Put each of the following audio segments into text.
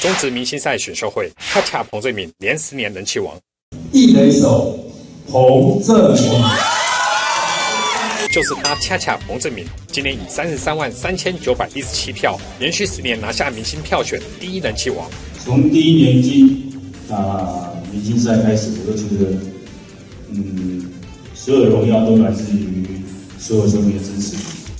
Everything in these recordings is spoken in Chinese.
中职明星赛选秀会，恰恰彭正敏连十年人气王，一垒手彭正敏，就是他，恰恰彭正敏，今年以三十三万三千九百一十七票，连续十年拿下明星票选第一人气王。从第一年进啊明星赛开始，我就觉得，嗯，所有荣耀都来自于所有球迷的支持。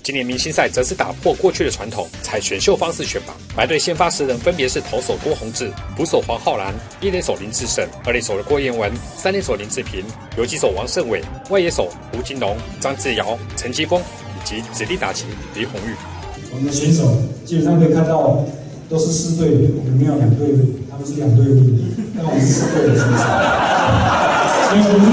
今年明星赛则是打破过去的传统，采选秀方式选拔。白队先发十人分别是投手郭宏志、捕手黄浩然、一垒手林志胜、二垒手的郭彦文、三垒手林志平、游击手王胜伟、外野手吴金龙、张志尧、陈基峰以及指力打击李宏玉。我们的选手基本上可以看到都是四队的，我们没有两队的，他们是两队的，但我们是四队的选手。所以我们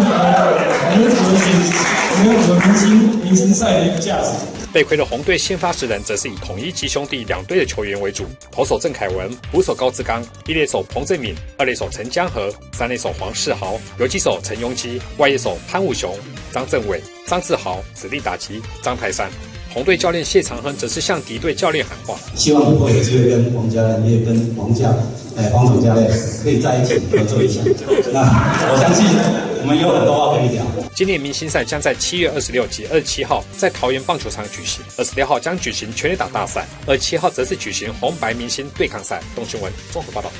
明星赛的一个价值？被亏的红队先发十人则是以统一及兄弟两队的球员为主，投手郑凯文，捕手高志刚，一垒手彭正敏，二垒手陈江河，三垒手黄世豪，游击手陈庸基，外野手潘武雄、张正伟、张志豪，指力打击张泰山。红队教练谢长亨则是向敌对教练喊话：希望以后有机会跟王家练，也跟王教，哎，黄总教练可以在一起合作一下。那我相信我们有很多话可以聊。今年明星赛将在七月二十六及二十七号在桃园棒球场举行，二十六号将举行全力打大赛，二十七号则是举行红白明星对抗赛。东新闻综合报道。